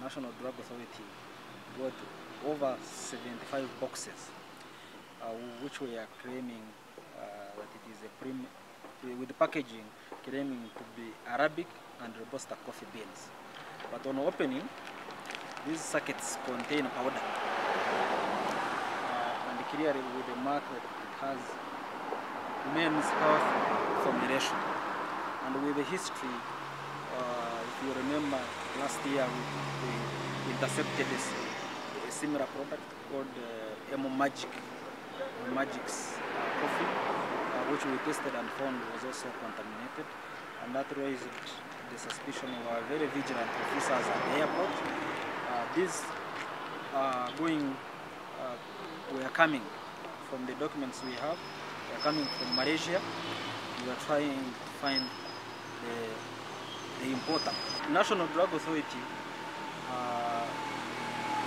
National Drug Authority got over 75 boxes, uh, which we are claiming uh, that it is a prim with the packaging claiming to be Arabic and Robusta coffee beans. But on opening, these sackets contain powder. Uh, and clearly with the mark that it has men's health formulation. And with the history, you remember last year we, we intercepted this, a similar product called uh, Emo Magic, Magic's uh, coffee, uh, which we tested and found was also contaminated. And that raised the suspicion of our very vigilant officers at the airport. Uh, these are going, uh, we are coming from the documents we have, we are coming from Malaysia. We are trying to find the importer. National Drug Authority uh,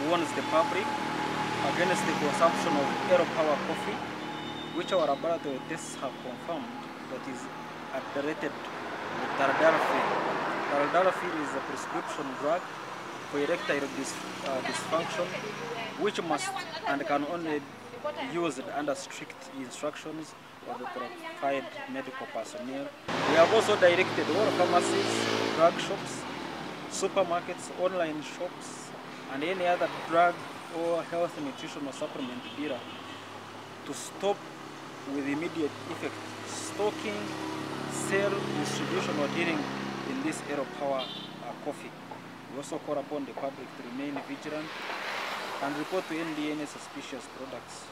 warns the public against the consumption of Aero Power coffee, which our laboratory tests have confirmed that is adulterated with tadalafil. Tadalafil is a prescription drug for erectile uh, dysfunction, which must and can only used under strict instructions of the qualified medical personnel. We have also directed all pharmacies, drug shops, supermarkets, online shops, and any other drug or health nutritional supplement dealer to stop with immediate effect stocking, sale, distribution, or dealing in this Aero Power uh, coffee. We also call upon the public to remain vigilant and report to NDA any suspicious products